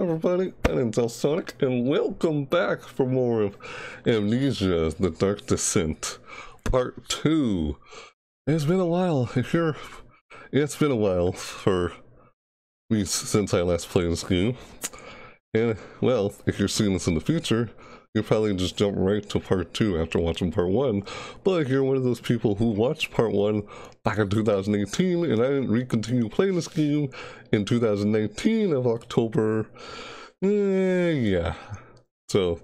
Everybody, my name's Sonic, and welcome back for more of Amnesia, The Dark Descent, Part 2. It's been a while, here, it's been a while for me since I last played this game. And, well, if you're seeing this in the future, you probably just jump right to part two after watching part one. But you're one of those people who watched part one back in 2018 and I didn't re-continue playing this game in 2019 of October, eh, yeah. So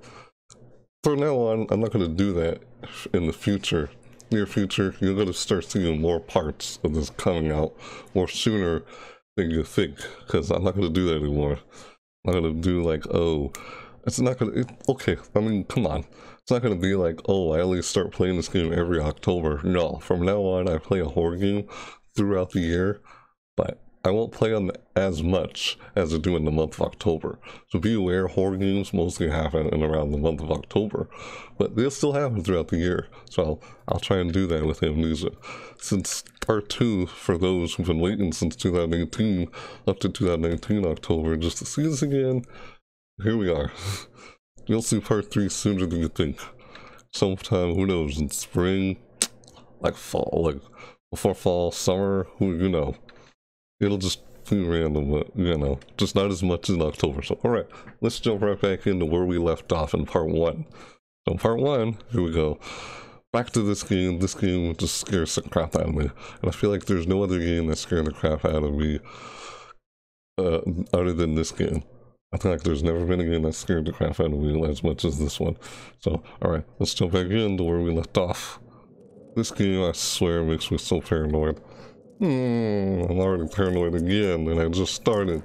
from now on, I'm not going to do that in the future. Near future, you're going to start seeing more parts of this coming out more sooner than you think, because I'm not going to do that anymore. I'm not going to do like, oh, it's not gonna, it, okay, I mean, come on. It's not gonna be like, oh, I only start playing this game every October. No, from now on, I play a horror game throughout the year, but I won't play them as much as I do in the month of October. So be aware, horror games mostly happen in around the month of October, but they'll still happen throughout the year. So I'll, I'll try and do that with Amnesia. Since part two, for those who've been waiting since 2018 up to 2019 October just to see this again, here we are. You'll see part three sooner than you think. Sometime, who knows, in spring, like fall, like before fall, summer, who you know. It'll just be random, but you know, just not as much in October. So, alright, let's jump right back into where we left off in part one. So, part one, here we go. Back to this game. This game just scares the crap out of me. And I feel like there's no other game that scared the crap out of me uh, other than this game. Like there's never been a game that scared the crap out of me as much as this one. So, alright, let's jump back into where we left off. This game, I swear, makes me so paranoid. Hmm, I'm already paranoid again, and I just started.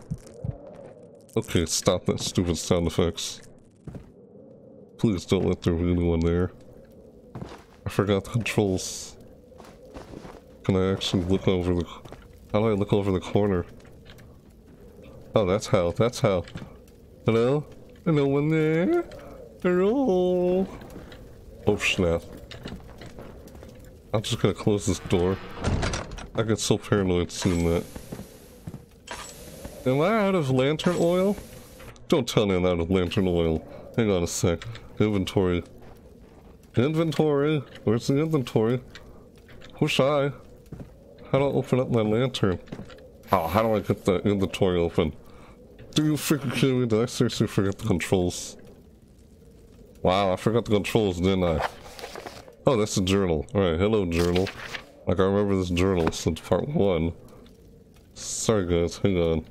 Okay, stop that stupid sound effects. Please don't let there be anyone there. I forgot the controls. Can I actually look over the... How do I look over the corner? Oh, that's how. That's how. Hello? No one there? Hello? Oh snap. I'm just gonna close this door. I get so paranoid seeing that. Am I out of lantern oil? Don't tell me I'm out of lantern oil. Hang on a sec. Inventory. Inventory? Where's the inventory? Who's I? How do I open up my lantern? Oh, how do I get the inventory open? Do you freaking kidding me? Did I seriously forget the controls? Wow, I forgot the controls, didn't I? Oh, that's a journal. Alright, hello journal. Like I remember this journal since part one. Sorry guys, hang on.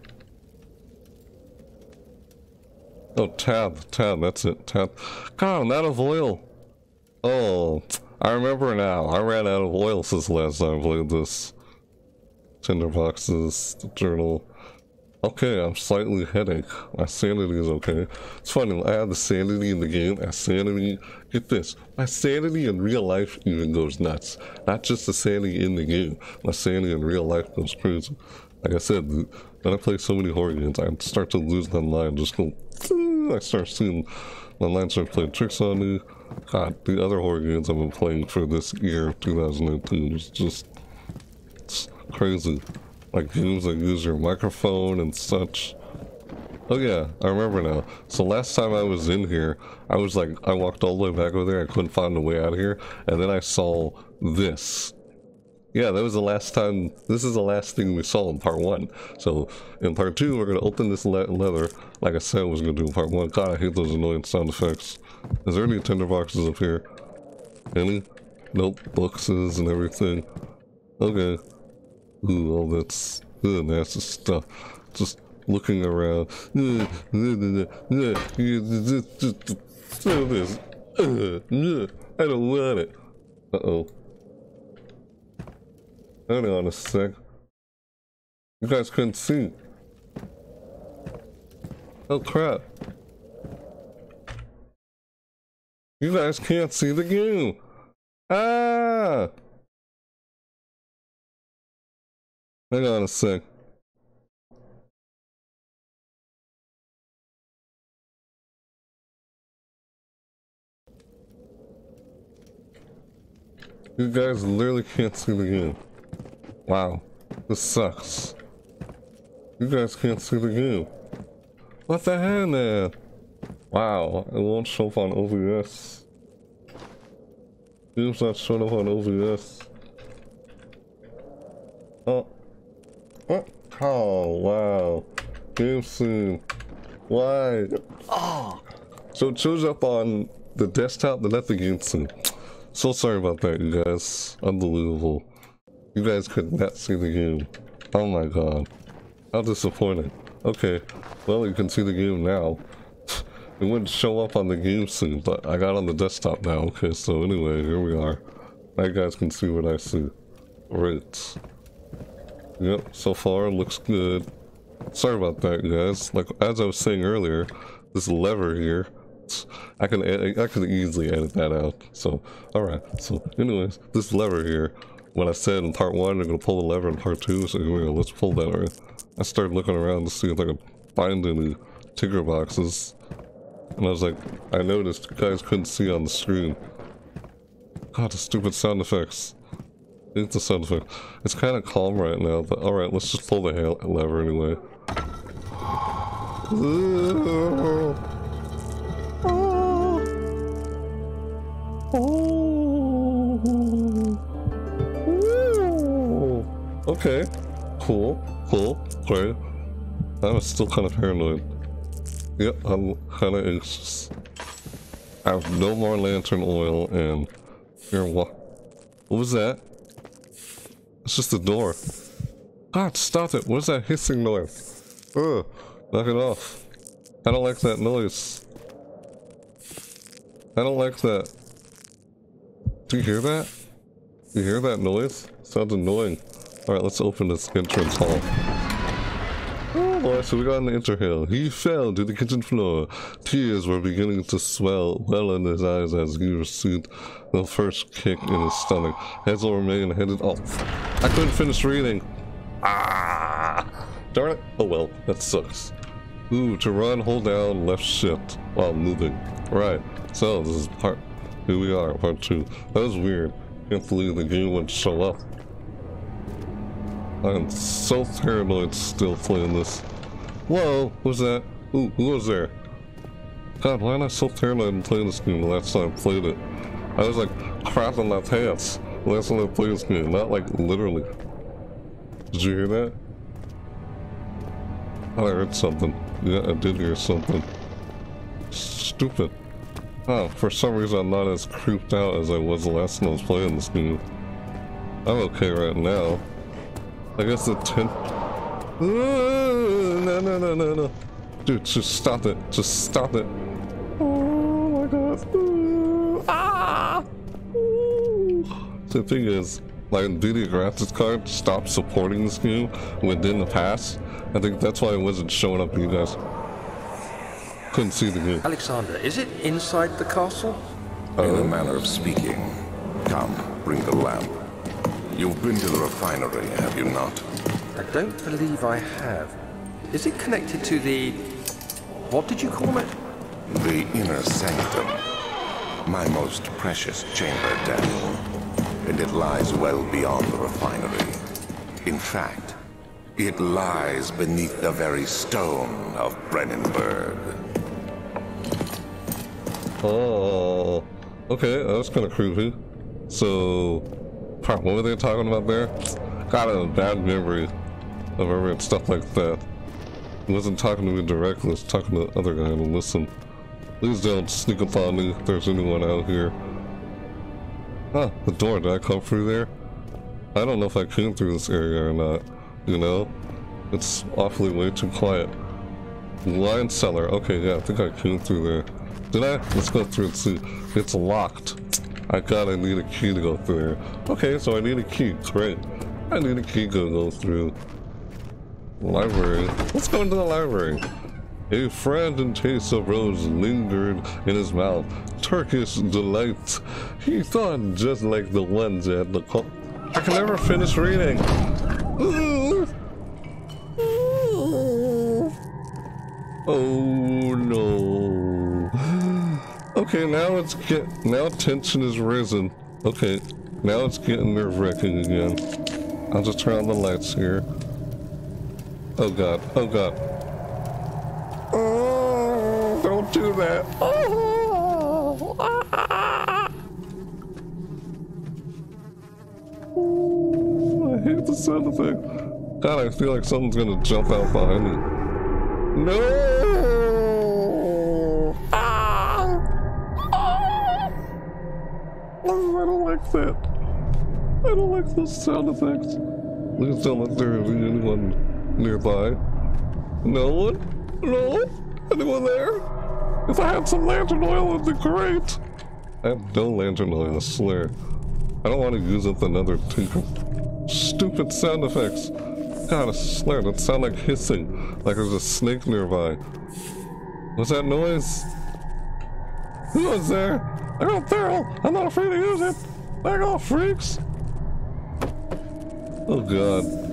Oh, tab, tab, that's it, tab. God, I'm out of oil. Oh, I remember now. I ran out of oil since last time I played this. Tinder boxes, the journal. Okay, I'm slightly headache. My sanity is okay. It's funny, I have the sanity in the game. My sanity, get this, my sanity in real life even goes nuts. Not just the sanity in the game. My sanity in real life goes crazy. Like I said, when I play so many horror games, I start to lose my mind. Just go, I start seeing my mind start playing tricks on me. God, the other horror games I've been playing for this year, 2019, is just crazy like games like use your microphone and such. Oh yeah, I remember now. So last time I was in here, I was like, I walked all the way back over there, I couldn't find a way out of here, and then I saw this. Yeah, that was the last time, this is the last thing we saw in part one. So in part two, we're gonna open this le leather, like I said I was gonna do in part one. God, I hate those annoying sound effects. Is there any tinder boxes up here? Any? Nope, boxes and everything. Okay. Ooh, all that's uh, nasty stuff. Just looking around. I don't want it. Uh-oh. Hang on a sec. You guys couldn't see. Oh crap. You guys can't see the game. Ah! Hang on a sec. You guys literally can't see the game. Wow. This sucks. You guys can't see the game. What the hell, man? Wow, it won't show up on OBS. Game's not showing up on OBS. Oh. Oh, oh wow. Game soon. Why? Oh. So it shows up on the desktop, but not the game soon. So sorry about that, you guys. Unbelievable. You guys could not see the game. Oh my god. How disappointing. Okay, well you can see the game now. It wouldn't show up on the game soon, but I got on the desktop now. Okay, so anyway, here we are. Now you guys can see what I see. Right. Yep, so far looks good. Sorry about that, guys. Like, as I was saying earlier, this lever here, I can I can easily edit that out. So, alright. So, anyways, this lever here, when I said in part one, I'm gonna pull the lever in part two, so here we go, let's pull that right. I started looking around to see if I could find any ticker boxes. And I was like, I noticed you guys couldn't see on the screen. God, the stupid sound effects. It's the sound effect. It's kind of calm right now, but alright, let's just pull the lever anyway. Okay, cool, cool, great. I'm still kind of paranoid. Yep, I'm kind of anxious. I have no more lantern oil and what? What was that? It's just a door. God, stop it! What is that hissing noise? Ugh, knock it off. I don't like that noise. I don't like that. Do you hear that? You hear that noise? Sounds annoying. Alright, let's open this entrance hall. So we got an interhill. He fell to the kitchen floor. Tears were beginning to swell well in his eyes as he received the first kick in his stomach. Hazel remained headed off. I couldn't finish reading. Ah! Darn it. Oh well, that sucks. Ooh, to run, hold down left shift while moving. Right, so this is part... Here we are, part two. That was weird. Can't believe the game would show up. I'm so terrible at still playing this. Whoa, who's that? Ooh, who was there? God, why am I so paranoid in playing this game the last time I played it? I was like crapping my pants last time I played this game, not like literally. Did you hear that? I heard something. Yeah, I did hear something. Stupid. Oh, for some reason I'm not as creeped out as I was the last time I was playing this game. I'm okay right now. I guess the ten. No, no, no, no, no. Dude, just stop it. Just stop it. Oh my god. Ah! The thing is, like NVIDIA graphics card stopped supporting this game within the past. I think that's why it wasn't showing up to you guys. Couldn't see the game. Alexander, is it inside the castle? In a manner of speaking. Come, bring the lamp. You've been to the refinery, have you not? I don't believe I have. Is it connected to the... What did you call it? The inner sanctum. My most precious chamber, Daniel. And it lies well beyond the refinery. In fact, it lies beneath the very stone of Brennenburg. Oh, okay, that's kind of creepy. So, what were they talking about there? Got a bad memory every stuff like that. He wasn't talking to me directly, he was talking to the other guy and listen. Please don't sneak up on me if there's anyone out here. Ah, the door, did I come through there? I don't know if I came through this area or not, you know? It's awfully way too quiet. Wine cellar, okay, yeah, I think I came through there. Did I? Let's go through and see. It's locked. I gotta need a key to go through there. Okay, so I need a key. Great. I need a key to go through. Library. Let's go into the library. A frantic taste of rose lingered in his mouth. Turkish delight. He thought just like the ones at the I can never finish reading. Oh no. Okay, now it's get now tension is risen. Okay, now it's getting nerve wracking again. I'll just turn on the lights here. Oh god, oh god. Oh. Don't do that. Oh. Ooh, I hate the sound effect. God, I feel like something's gonna jump out behind me. No! Ah! Oh, I don't like that. I don't like those sound effects. Please don't let there be anyone nearby. No one? No? Anyone there? If I had some lantern oil, it'd be great. I have no lantern oil, I swear. I don't want to use up another tinker. Stupid sound effects. God, I swear, that sound like hissing, like there's a snake nearby. What's that noise? Who was there? I got barrel. I'm not afraid to use it. Back off, freaks. Oh god.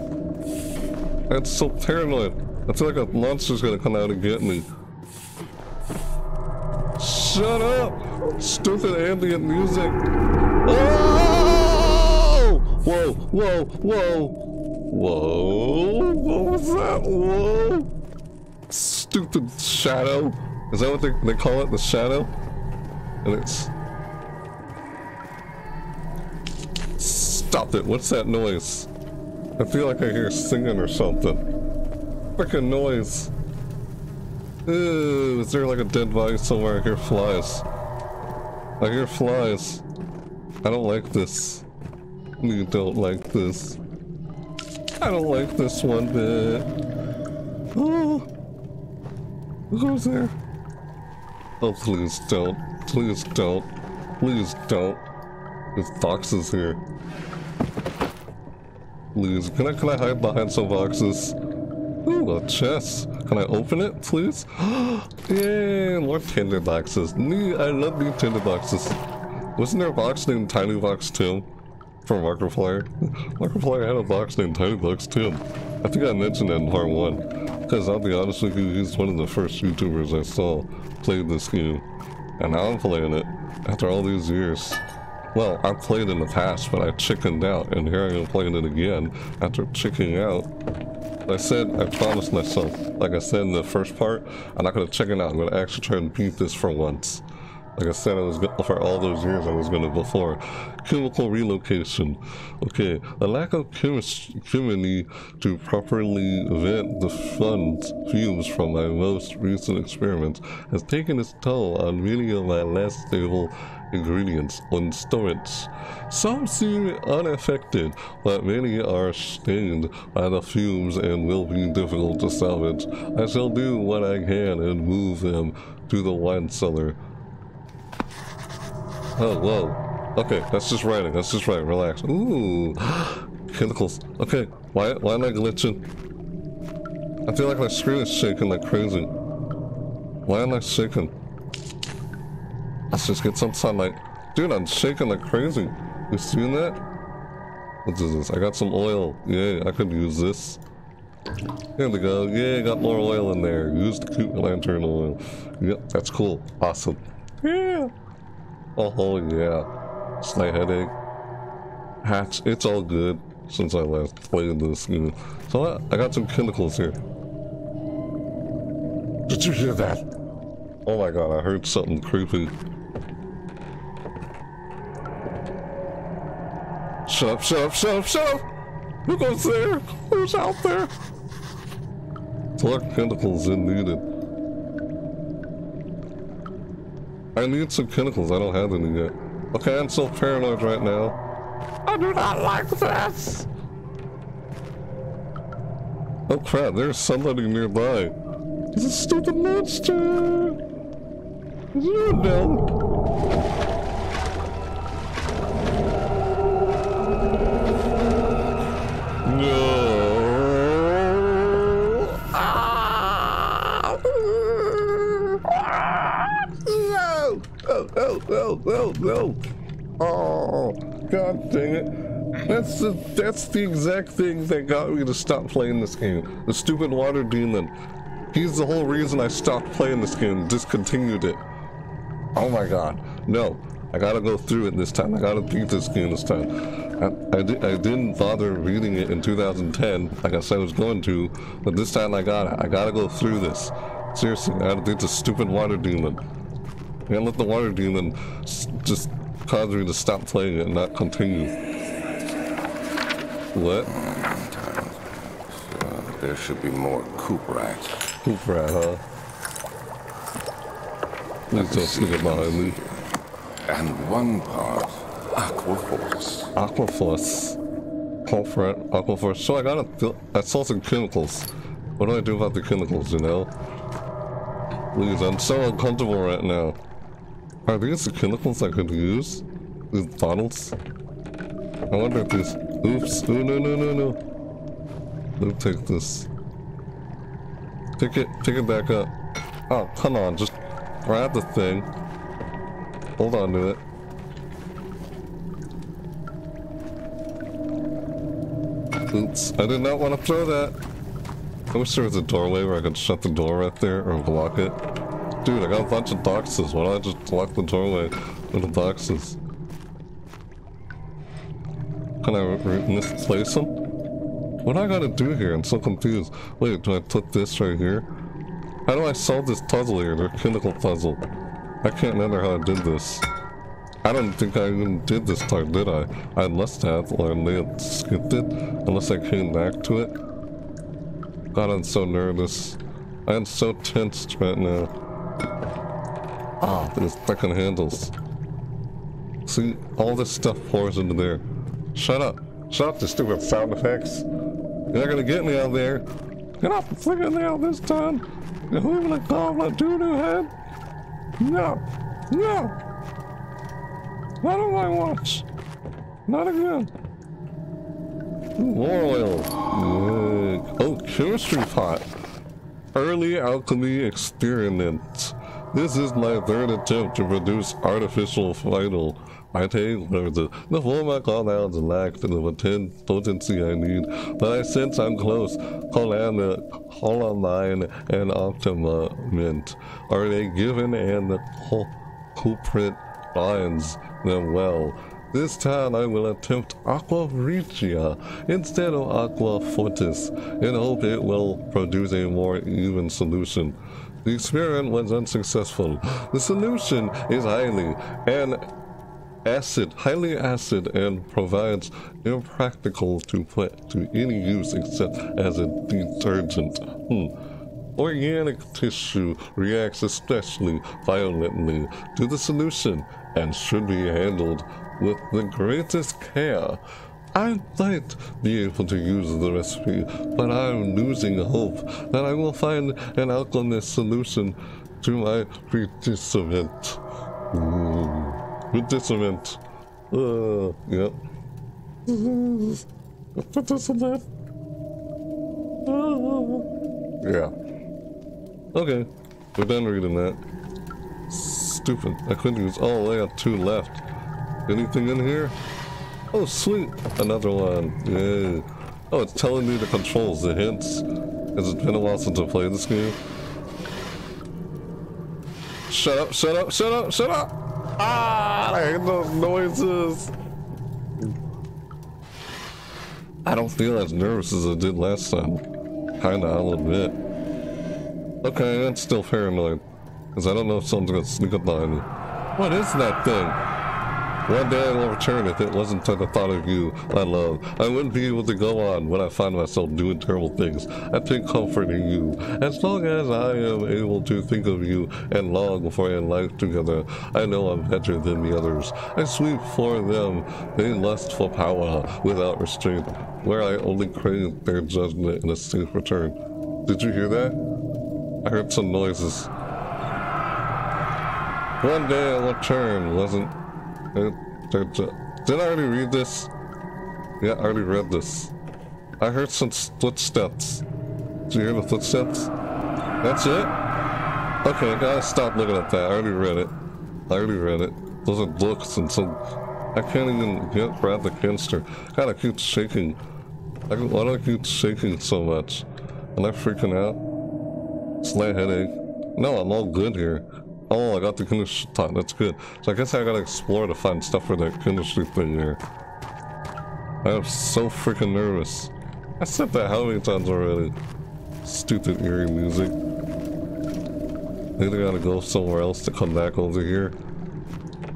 That's so paranoid. I feel like a monster's gonna come out and get me. Shut up! Stupid ambient music. Oh! Whoa, whoa, whoa. Whoa. What was that? Whoa. Stupid shadow. Is that what they, they call it? The shadow? And it's... Stop it. What's that noise? I feel like I hear singing or something. Freaking noise. Ew, is there like a dead body somewhere? I hear flies. I hear flies. I don't like this. You don't like this. I don't like this one bit. Oh. Who goes there? Oh, please don't. Please don't. Please don't. There's boxes here. Please, can I can I hide behind some boxes? Ooh, a chest. Can I open it, please? Yay, more tinder boxes. Nee, I love these tinder boxes. Wasn't there a box named Tiny Box Tim from Markiplier? Markiplier had a box named Tiny Box Tim. I think I mentioned that in part one. Because I'll be honest with you, he's one of the first YouTubers I saw play this game. And now I'm playing it after all these years. Well, I played in the past, but I chickened out, and here I am playing it again after chickening out. I said, I promised myself, like I said in the first part, I'm not gonna chicken out. I'm gonna actually try and beat this for once. Like I said, I was for all those years I was gonna before. Chemical relocation. Okay, the lack of chemistry to properly vent the funds fumes from my most recent experiments has taken its toll on many of my less stable ingredients on storage. Some seem unaffected, but many are stained by the fumes and will be difficult to salvage. I shall do what I can and move them to the wine cellar. Oh, whoa. Okay, that's just writing. That's just writing. Relax. Ooh. Chemicals. Okay, why, why am I glitching? I feel like my screen is shaking like crazy. Why am I shaking? Let's just get some sunlight. Dude, I'm shaking like crazy. You seen that? What is this? I got some oil. Yeah, I could use this. There we go. Yeah, got more oil in there. Use the cute lantern oil. Yep, that's cool. Awesome. Yeah. Oh, oh, yeah. Slight headache. Hatch. It's all good since I last played this game. So I, I got some chemicals here. Did you hear that? Oh my god, I heard something creepy. Shut up, shut up, shut up, shut up! Who goes there? Who's out there? Collect chemicals in needed. I need some chemicals, I don't have any yet. Okay, I'm so paranoid right now. I do not like this! Oh crap, there's somebody nearby. It's a stupid monster! You know. Oh, oh, no. Oh, god dang it. That's the that's the exact thing that got me to stop playing this game. The stupid water demon. He's the whole reason I stopped playing this game, discontinued it. Oh my god. No. I gotta go through it this time. I gotta beat this game this time. I, I, di I didn't bother reading it in 2010, like I said I was going to, but this time I gotta. I gotta go through this. Seriously, I to beat the stupid water demon. Can't let the water demon just cause me to stop playing it and not continue. What? So there should be more coop rats. Coop rat, huh? Please don't sneak up behind me. And one part aquaforce. Aquaforce. Coop rat, aquaforce. So I gotta, I saw some chemicals. What do I do about the chemicals, you know? Please, I'm so uncomfortable right now. Are these the chemicals I could use? These bottles? I wonder if these... Oops. Oh, no, no, no, no. Me take this. Pick it, pick it back up. Oh, come on, just grab the thing. Hold on to it. Oops, I did not want to throw that. I wish there was a doorway where I could shut the door right there or block it. Dude, I got a bunch of boxes. Why don't I just lock the doorway with the boxes? Can I misplace them? What do I gotta do here? I'm so confused. Wait, do I put this right here? How do I solve this puzzle here? The chemical puzzle. I can't remember how I did this. I don't think I even did this part, did I? I must have, or I may have skipped it, unless I came back to it. God, I'm so nervous. I am so tensed right now. Ah, fucking handles. See, all this stuff pours into there. Shut up. Shut up, the stupid sound effects. You're not gonna get me out there. Get off the freaking nail this time. You're leaving a a doo-doo head. No. No. Not on my watch. Not again. More oil. Oh, chemistry pot. Early alchemy experiment. This is my third attempt to produce artificial vital. I take the, the former compounds lack the potent potency I need, but I sense I'm close. Colana, Calamine and Optima Mint are they given and the culprit binds them well. This time I will attempt Aqua Regia instead of Aqua Fortis in hope it will produce a more even solution. The experiment was unsuccessful. The solution is highly and acid, highly acid, and provides impractical to put to any use except as a detergent. Hmm. Organic tissue reacts especially violently to the solution and should be handled with the greatest care. I might be able to use the recipe, but I'm losing hope that I will find an alchemist solution to my predicament. Mm, predicament. Uh, yep. Predicament. Uh, yeah. Okay, we're done reading that. Stupid. I couldn't use. Oh, I got two left. Anything in here? Oh, sweet. Another one. Yay. Oh, it's telling me the controls, the hints. Has it been a while since I played this game? Shut up, shut up, shut up, shut up! Ah, I hate those noises. I don't feel as nervous as I did last time. Kinda, I'll admit. Okay, that's still paranoid. Because I don't know if someone's gonna sneak up behind me. What is that thing? One day I will return if it wasn't for the thought of you, my love. I wouldn't be able to go on when I find myself doing terrible things. I take comfort in you. As long as I am able to think of you and long for a life together, I know I'm better than the others. I sweep for them. They lust for power without restraint, where I only crave their judgment in a safe return. Did you hear that? I heard some noises. One day I'll return, wasn't did I already read this? Yeah, I already read this. I heard some footsteps. Did you hear the footsteps? That's it? Okay, I gotta stop looking at that. I already read it. I already read it. Those are books and some... I can't even get grab the canister. God, I keep shaking. I, why do I keep shaking so much? Am I freaking out? Slight headache. No, I'm all good here. Oh, I got the top. That's good. So I guess I gotta explore to find stuff for that chemistry thing here. I am so freaking nervous. I said that how many times already? Stupid eerie music. Either gotta go somewhere else to come back over here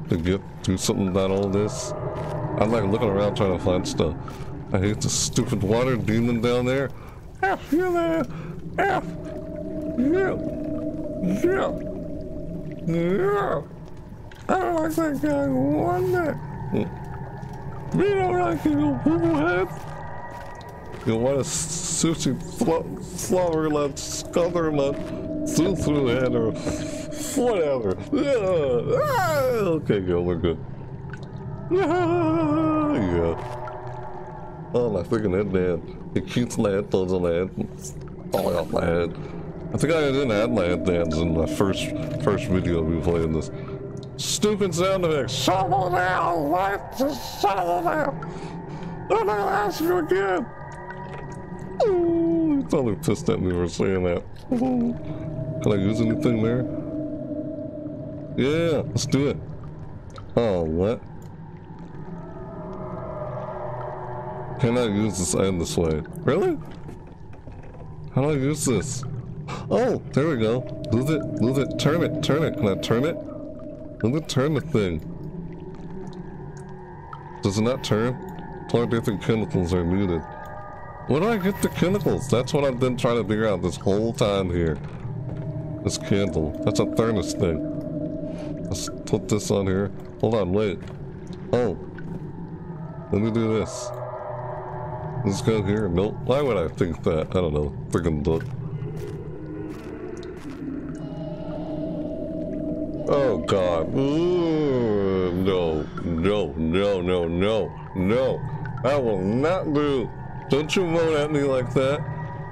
to get do something about all this. I'm like looking around trying to find stuff. I hate the stupid water demon down there. F you there! F you! Yeah! Yeah! I don't like that guy one bit! We don't like you, little head! You want a sushi flower lunch, scuther lunch, through head, or whatever. Yeah. Ah, okay, good, we're good. Yeah. yeah. Oh, my freaking head, headband. It keeps my headphones on my head. Falling off my head. I think I didn't add my headbands in my first first video we played this. Stupid sound effects. Shovel down! What? Just shovel down! I'm not gonna ask you again! Oh, probably pissed at me for saying that. Can I use anything there? Yeah, let's do it. Oh, what? Can I use this end this way? Really? How do I use this? Oh, there we go. Move it, move it, turn it, turn it. Can I turn it? Let me turn the thing. Does it not turn? Four different chemicals are needed. Where do I get the chemicals? That's what I've been trying to figure out this whole time here. This candle. That's a furnace thing. Let's put this on here. Hold on, wait. Oh. Let me do this. Let's go here. Nope. Why would I think that? I don't know. Freaking book. Oh god. Ooh, no. No. No. No. No. No. I will not do. Don't you moan at me like that.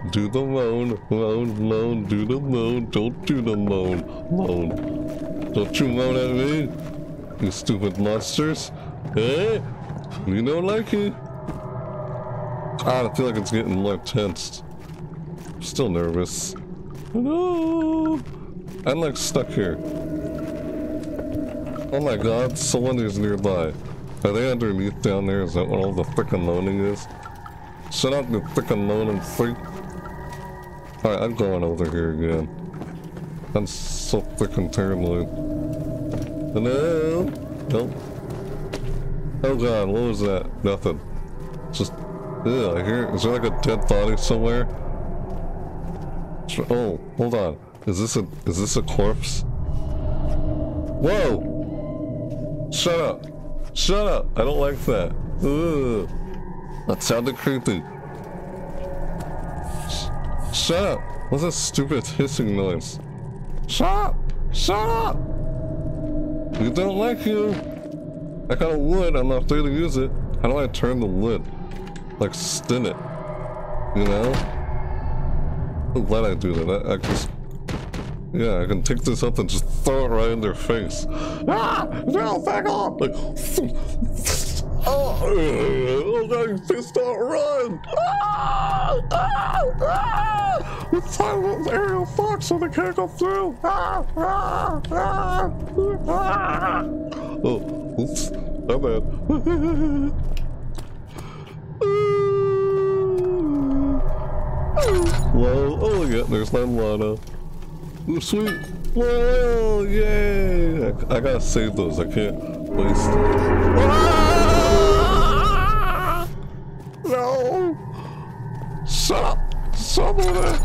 Do the moan, moan, moan, do the moan, don't do the moan, moan. Don't you moan at me, you stupid monsters. Hey, You don't like you. God, I feel like it's getting more tense. Still nervous. No, I'm like stuck here. Oh my god, someone is nearby. Are they underneath down there? Is that what all the frickin' moaning is? Shut up, you freaking moaning freak. Alright, I'm going over here again. I'm so freaking paranoid. Hello? Nope. Oh god, what was that? Nothing. Just, yeah, I hear, is there like a dead body somewhere? Oh, hold on. Is this a, is this a corpse? Whoa! Shut up! Shut up! I don't like that. Ugh. That sounded creepy. Sh shut up! What's that stupid hissing noise? Shut up! Shut up! We don't like you! I got a wood, I'm not there to use it. How do I turn the lid? Like, spin it. You know? I'm glad I do that. I, I just... Yeah, I can take this up and just throw it right in their face. Ah! No, back off! Like... Oh, oh please don't run! Ah, ah, ah. Time with aerial fox so they can't go through! Ah, ah, ah, ah. Oh, oops, my bad. Whoa, oh yeah, there's my Lana. Sweet. Whoa, yay! I, I gotta save those, I can't waste. Ah! No! Shut up! Someone! Uh,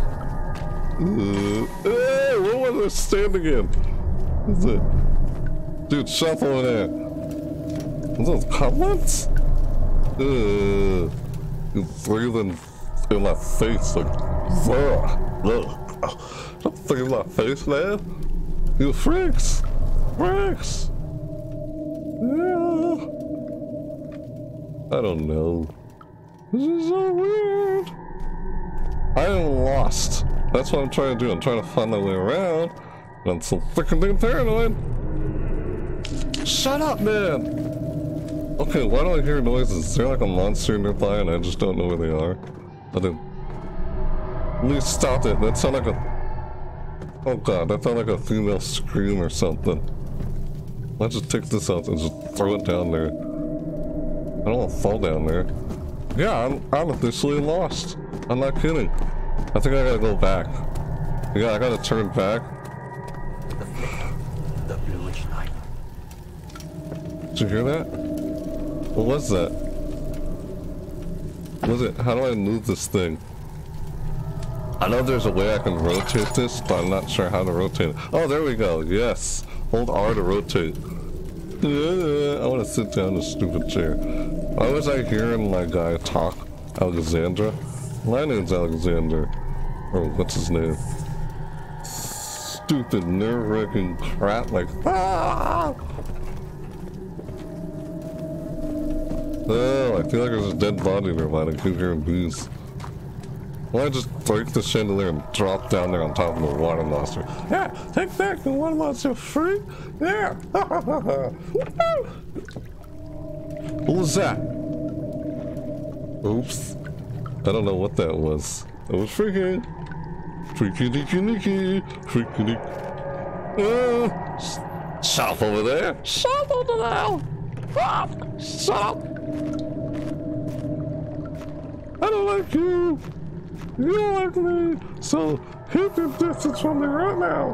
hey, what was I standing in? Is it? Dude, shuffle. Are those comments? Uh, you breathing in my face like, ugh, ugh. Think in my face, man. You freaks! Freaks! Yeah. I don't know. This is so weird. I am lost. That's what I'm trying to do. I'm trying to find my way around. I'm so freaking paranoid. Shut up, man! Okay, why do I hear noises? Is there like a monster nearby and I just don't know where they are? I did Please stop it. That sounded like a... Oh god, that sounded like a female scream or something. Let's just take this out and just throw it down there. I don't want to fall down there. Yeah, I'm, I'm officially lost. I'm not kidding. I think I gotta go back. Yeah, I gotta turn back. of the bluish. Did you hear that? What was that? Was it? How do I move this thing? I know there's a way I can rotate this, but I'm not sure how to rotate it. Oh, there we go. Yes. Hold R to rotate. I want to sit down in this stupid chair. Why was I hearing my guy talk? Alexandra? My name's Alexander. Or what's his name? Stupid nerve-wracking crap like ah! Oh, I feel like there's a dead body nearby. I keep hearing bees. Why just break the chandelier and drop down there on top of the water monster? Yeah, take that, the water monster free. Yeah. what was that? Oops. I don't know what that was. It was freaking. Freaky deaky deaky. Freaky deaky. Uh, shut up over there. Shut up over there. Ah, shut up. I don't like you. You like me. So keep your distance from me right now.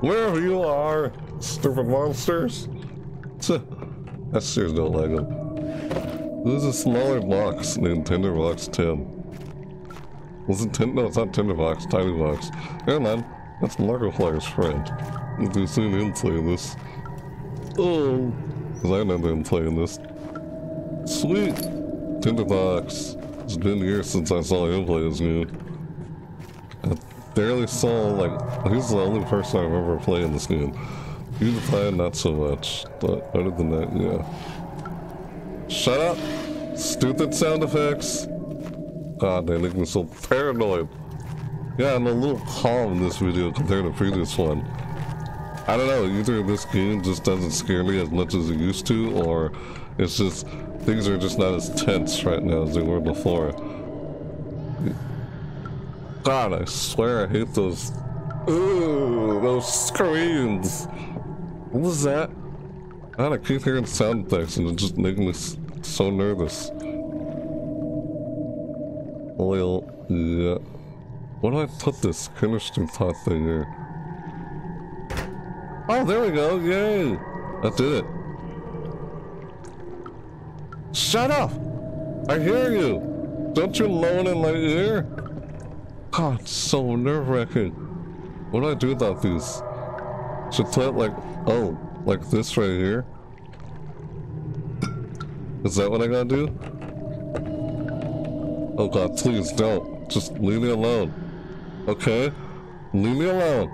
Wherever you are, stupid monsters. I seriously don't like them. This is smaller box named Tinderbox Tim. Was it Tinder? No, it's not Tinderbox, Tiny Box. Hey man, that's Markiplier's friend. If you've seen him play this. Oh, because I remember him playing this. Sweet! Tinderbox. It's been years since I saw him play this game. I barely saw, like, he's the only person I remember playing this game. PewDiePie, not so much, but other than that, yeah. Shut up! Stupid sound effects! God, they make me so paranoid. Yeah, I'm a little calm in this video compared to the previous one. I don't know, either this game just doesn't scare me as much as it used to, or it's just things are just not as tense right now as they were before. God, I swear I hate those. Ooh, those screams. What was that? God, I keep hearing sound effects and it's just making me so nervous. Oil, yeah. What do I put this chemistry pot thing here? Oh, there we go, yay! I did it. Shut up! I hear you! Don't you moan in my ear? God, so nerve-wracking. What do I do about these? Should play it like, oh, like this right here? Is that what I gotta do? Oh god, please don't. Just leave me alone. Okay? Leave me alone.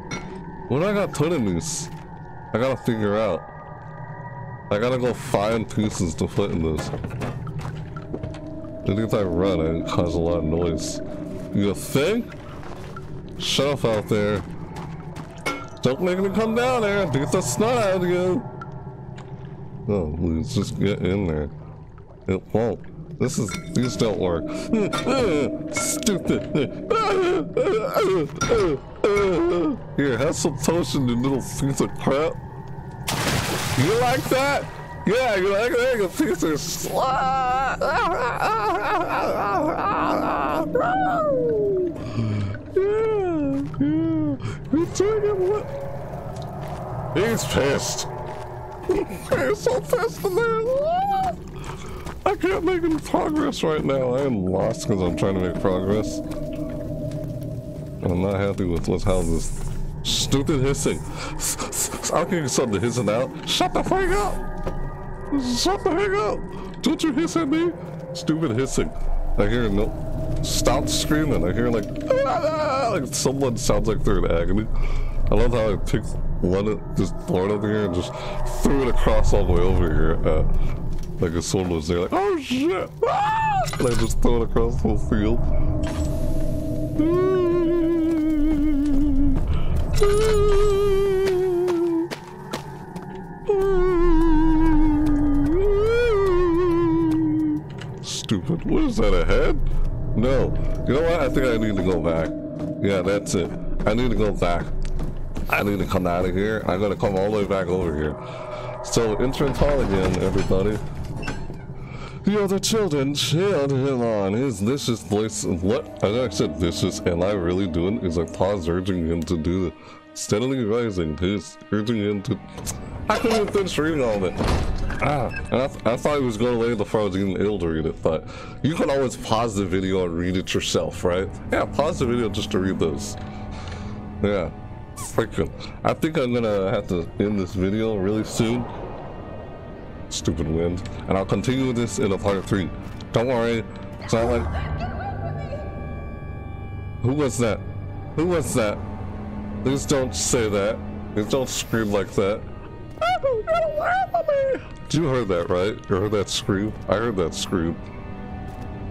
What do I gotta put in these? I gotta figure out. I gotta go find pieces to put in this. Maybe if I run, I cause a lot of noise. You think? Shut up out there. Don't make me come down there. Beat the snot out of you. Oh, please just get in there. It won't. This is, these don't work. Stupid. Here, have some toast, you little piece of crap. You like that? Yeah, you like that? You piece of what? He's pissed. He's so pissed in there. I can't make any progress right now. I am lost because I'm trying to make progress. I'm not happy with what's how this stupid hissing. I'll give you something hissing out. Shut the fuck up! Shut the heck up! Don't you hiss at me? Stupid hissing. I hear no. Stop screaming. I hear like, ah, like someone sounds like they're in agony. I love how I picked one, of this board over here and just threw it across all the way over here. Uh, like if someone was there, like, oh shit! Ah! And I just threw it across the whole field. Stupid. What is that, a head? No. You know what? I think I need to go back. Yeah, that's it. I need to go back. I need to come out of here. I gotta come all the way back over here. So, entrance hall again, everybody. The other children cheered him on his vicious voice. What? I I said vicious, and I really doing is like pause urging him to do steadily rising. He's urging him to. I couldn't finish reading all of it. Ah, I, th I thought he was going the before I was even able to read it, but you can always pause the video and read it yourself, right? Yeah, pause the video just to read those. Yeah, freaking. I think I'm gonna have to end this video really soon. Stupid wind. And I'll continue this in a part three. Don't worry. It's not like. Who was that? Who was that? Please don't say that. Please don't scream like that. You heard that, right? You heard that scream? I heard that scream.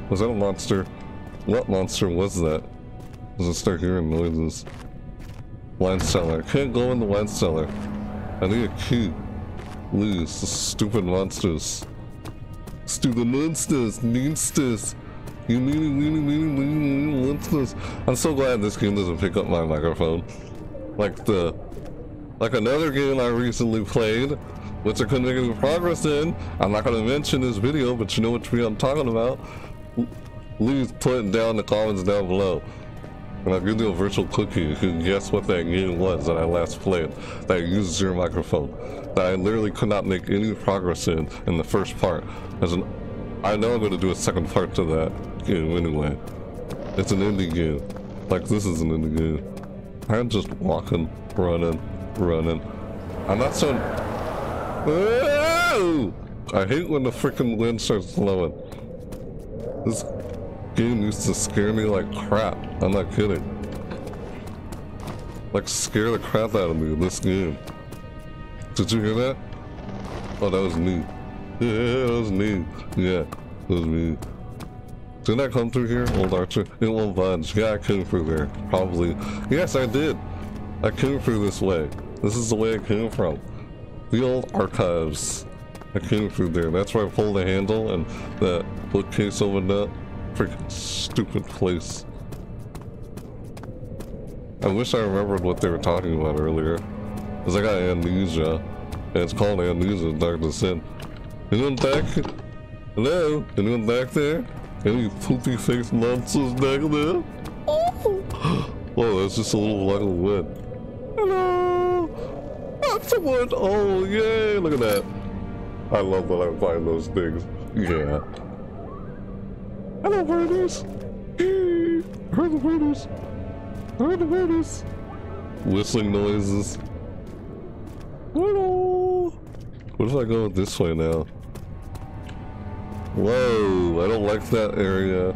Was that a monster? What monster was that? Does it start hearing noises? Wine cellar. Can't go in the wine cellar. I need a key. Please, stupid monsters. Stupid monsters, monsters. You meany, meany, meany, meany, monsters. I'm so glad this game doesn't pick up my microphone. Like the, like another game I recently played, which I couldn't make any progress in. I'm not gonna mention this video, but you know which video I'm talking about. Please put it down in the comments down below. Give you a virtual cookie. You can guess what that game was that I last played. That uses your microphone. That I literally could not make any progress in in the first part. As an, I know I'm going to do a second part to that game anyway. It's an indie game. Like this is an indie game. I'm just walking, running, running. I'm not so... I hate when the freaking wind starts blowing. This game used to scare me like crap. I'm not kidding. Like scare the crap out of me this game. Did you hear that? Oh, that was me. Yeah, that was me. Yeah, that was me. Didn't I come through here, old Archer? It won't budge. Yeah, I came through there. Probably. Yes, I did. I came through this way. This is the way I came from. The old archives. I came through there. That's where I pulled the handle and that bookcase opened up. Freaking stupid place. I wish I remembered what they were talking about earlier. Because I got amnesia. And it's called amnesia Dark Descent. Anyone back? Hello? Anyone back there? Any poopy faced monsters back there? Oh! Whoa, oh, that's just a little a wind. Hello! That's a wind! Oh, yay! Look at that. I love when I find those things. Yeah. Hello, birdies! Heard the birdies! Heard the birdies! Whistling noises. Hello! What if I go this way now? Whoa, I don't like that area.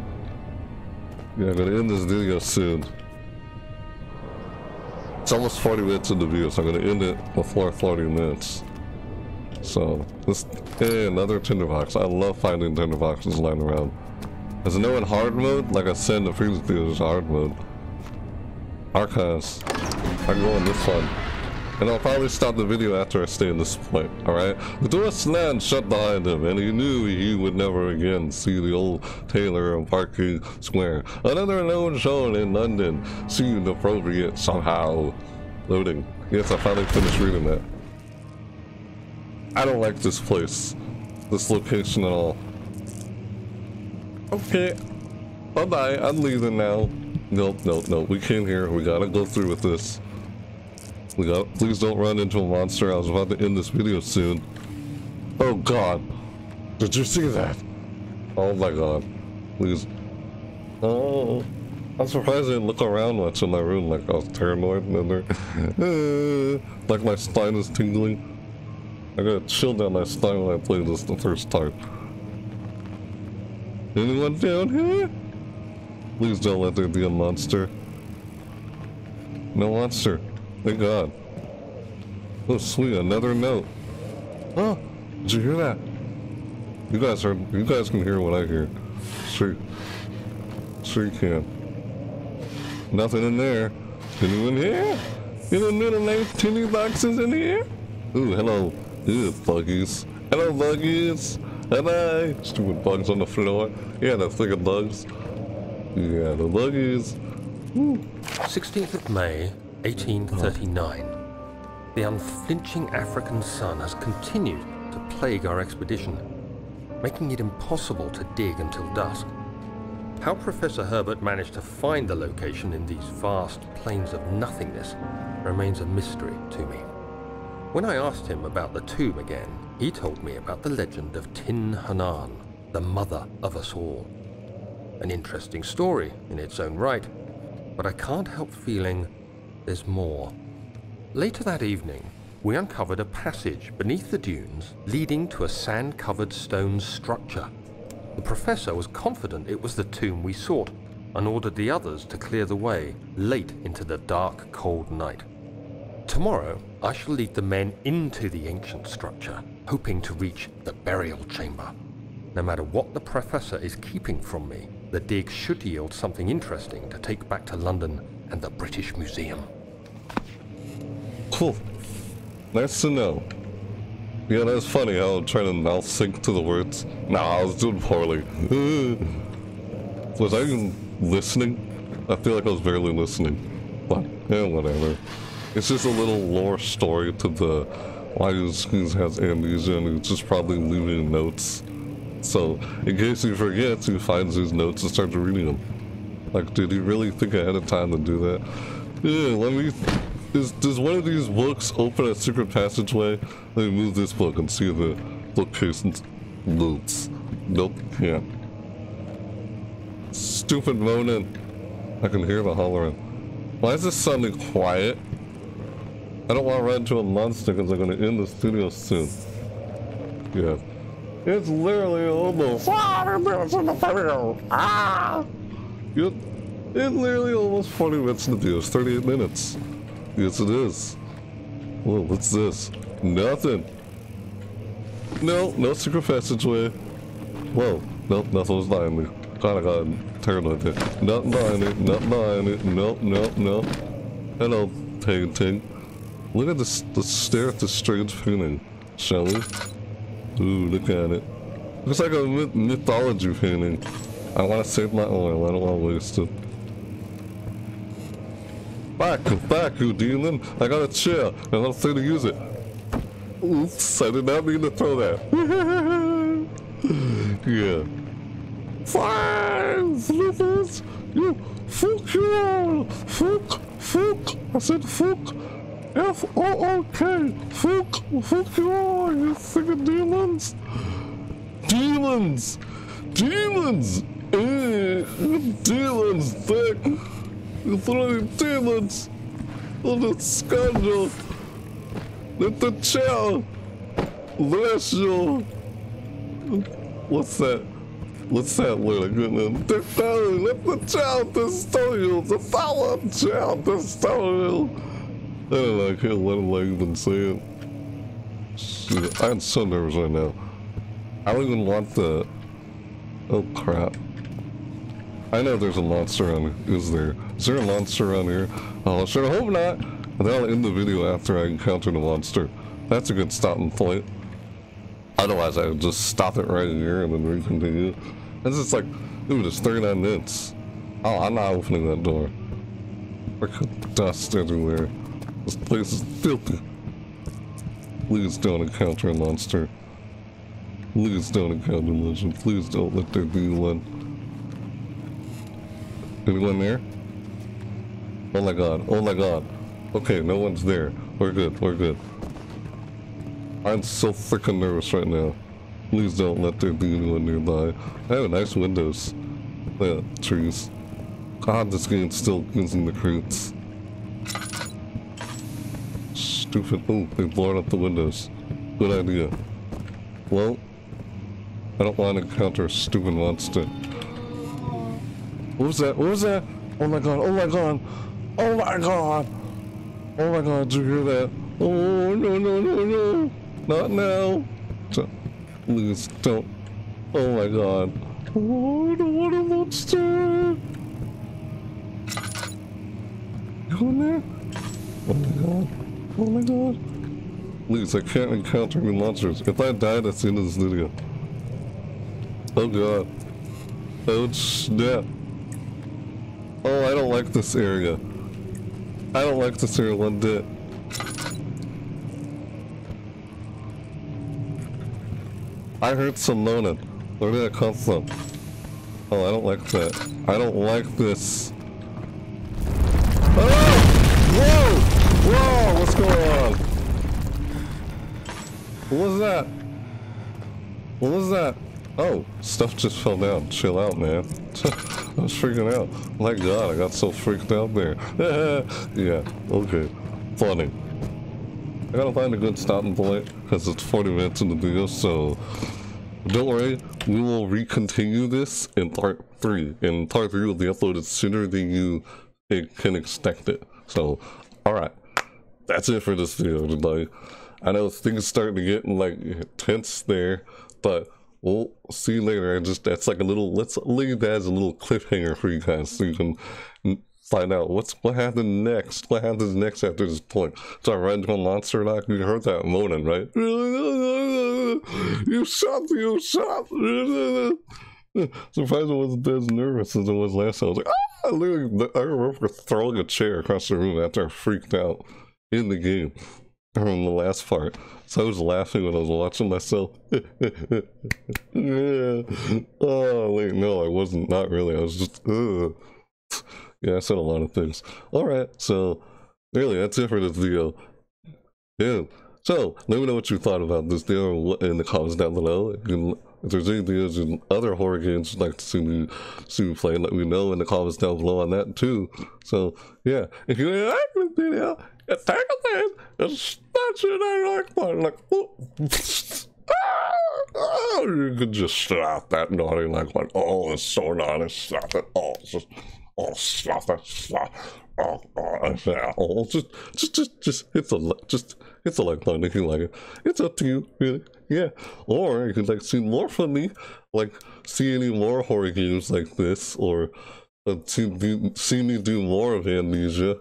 Yeah, I'm gonna end this video soon. It's almost 40 minutes in the video, so I'm gonna end it before 40 minutes. So, this, hey, another tinderbox. I love finding tinderboxes lying around. There's no in hard mode, like I said the previous video, there's hard mode. Archives. I go in this one. And I'll probably stop the video after I stay in this point, alright? The door slammed shut behind him, and he knew he would never again see the old tailor in Parking Square. Another known shown in London seemed appropriate somehow. Loading. Yes, I finally finished reading that. I don't like this place. This location at all. Okay. Bye-bye, I'm leaving now. Nope, nope, nope, we came here, we gotta go through with this. We got, please don't run into a monster. I was about to end this video soon. Oh god. Did you see that? Oh my god. Please. Oh. I'm surprised I didn't look around much in my room like I was paranoid and there. like my spine is tingling. I got a chill down my spine when I played this the first time. Anyone down here? Please don't let there be a monster. No monster. Thank God. Oh, sweet, another note. Oh, did you hear that? You guys are, you guys can hear what I hear. Sure. Sure you can. Nothing in there. Anyone here? Any little nice tinny boxes in here? Ooh, hello. Ooh, buggies. Hello, buggies. Hello. Stupid bugs on the floor. Yeah, the freaking bugs. Yeah, the buggies. Ooh. 16th of May, 1839. The unflinching African sun has continued to plague our expedition, making it impossible to dig until dusk. How Professor Herbert managed to find the location in these vast plains of nothingness remains a mystery to me. When I asked him about the tomb again, he told me about the legend of Tin Hinan, the mother of us all. An interesting story in its own right, but I can't help feeling there's more. Later that evening, we uncovered a passage beneath the dunes leading to a sand covered stone structure. The professor was confident it was the tomb we sought and ordered the others to clear the way late into the dark, cold night. Tomorrow, I shall lead the men into the ancient structure, hoping to reach the burial chamber. No matter what the professor is keeping from me, the dig should yield something interesting to take back to London and the British Museum. Cool. Nice to know. Yeah, that's funny how I'm trying to mouth sync to the words. Nah, I was doing poorly. was I even listening? I feel like I was barely listening. But, yeah, whatever. It's just a little lore story to the why he has amnesia and he's just probably leaving notes. So, in case he forgets, he finds these notes and starts reading them. Like, did he really think ahead of time to do that? Yeah, let me... Is, does one of these books open a secret passageway? Let me move this book and see the bookcase notes. Nope, yeah. Stupid moaning. I can hear the hollering. Why is this suddenly quiet? I don't want to run into a monster because I'm going to end the studio soon. Yeah. It's literally almost 40 minutes in the video. Ah! Yep. It's literally almost 40 minutes in the video. It's 38 minutes. Yes, it is. Whoa, what's this? Nothing. No, no secret passageway. Whoa, nope, nothing was behind me. Kinda got on there. Nothing behind it, nothing behind it. Nope, nope, nope. Hello, painting. Look at this, let's stare at this strange painting, shall we? Ooh, look at it. Looks like a myth mythology painting. I want to save my oil, I don't want to waste it. Back, back, you demon! I got a chair, and I'm free to use it. Oops, I did not mean to throw that. yeah. Fine, Slithers! You, fuck you all! Fuck, fuck! I said fuck! F-O-O-K! Fuck, fuck you all, you freaking demons! Demons! Demons! Eh, demons, thick! You throwing demons on the scoundrel. Let the child bless you. What's that? What's that word? The felon, let the child destroy you. The felon child destroy you. I can't let him like even say it. I'm so nervous right now. I don't even want the... Oh crap. I know there's a monster around Is there? Is there a monster around here? Oh, sure hope not. And then I'll end the video after I encounter the monster. That's a good stopping point. Otherwise, I would just stop it right here and then recontinue. It's just like, ooh, there's 39 minutes. Oh, I'm not opening that door. Freaking dust everywhere. This place is filthy. Please don't encounter a monster. Please don't encounter a monster. Please don't let there be one. Anyone there? Oh my god, oh my god. Okay, no one's there. We're good, we're good. I'm so freaking nervous right now. Please don't let there be anyone nearby. I have nice windows. Yeah, trees. God, this game still using the crates. Stupid. Oh, they blowing up the windows. Good idea. Well, I don't want to encounter a stupid monster. What was that? What was that? Oh my god, oh my god. Oh my god. Oh my god, did you hear that? Oh, no, no, no, no. Not now. Don't, Please don't. Oh my god. Oh, want a monster. Go in there. Oh my god. Oh my god. Please, I can't encounter any monsters. If I die, that's the end of this video. Oh god. Oh snap. Oh, I don't like this area. I don't like this area one bit. I heard some moaning. Where did that come from? Oh, I don't like that. I don't like this. What was that? What was that? Oh, stuff just fell down. Chill out, man. I was freaking out. My god, I got so freaked out there. yeah, okay. Funny. I gotta find a good stopping point because it's 40 minutes in the video, so don't worry, we will recontinue this in part 3. And part 3 will be uploaded sooner than you can expect it. So, alright. That's it for this video, everybody. I know things starting to get like tense there, but we'll see you later. I just that's like a little let's leave that as a little cliffhanger for you guys so you can find out what's what happens next. What happens next after this point? So I ran into a monster knock. You heard that moaning, right? You shot, you shot. Surprised I wasn't as nervous as I was last time. I was like, ah! Literally, I remember throwing a chair across the room after I freaked out in the game from the last part. So I was laughing when I was watching myself. yeah. Oh, wait, no, I wasn't. Not really. I was just, ugh. Yeah, I said a lot of things. Alright, so, really, that's it for this video. Yeah. So, let me know what you thought about this video in the comments down below. If there's any videos in other horror games you'd like to see me, see me play, let me know in the comments down below on that too. So, yeah. If you like this video, take a thing and smash it like button. Like, oh, ah, ah, you can just stop that naughty like one. Oh, it's so naughty. Stop it. Oh, it's just, oh, stop it. Stop. Oh, oh, oh, just, just, just, just hit the, just hit the like button if you like it. It's up to you, really. Yeah. Or you can like see more from me, like see any more horror games like this, or uh, see, see me do more of Amnesia.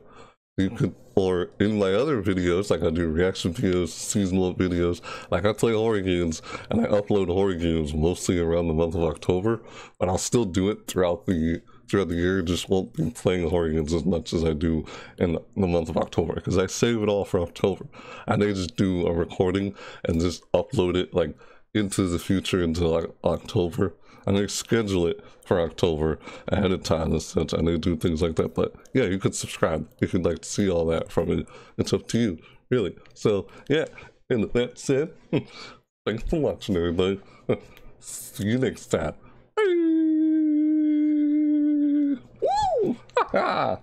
You could or in my other videos, like I do reaction videos, seasonal videos, like I play horror games and I upload horror games mostly around the month of October, but I'll still do it throughout the throughout the year. Just won't be playing horror games as much as I do in the month of October because I save it all for October. And I just do a recording and just upload it like into the future into like October and they schedule it for October ahead of time and such, and they do things like that. But yeah, you could subscribe if you'd like to see all that from it. It's up to you, really. So yeah, and that said, thanks for watching, everybody. see you next time.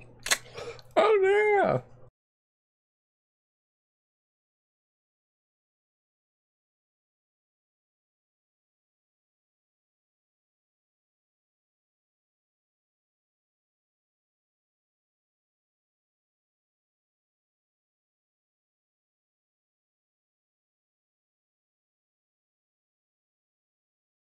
Oh yeah!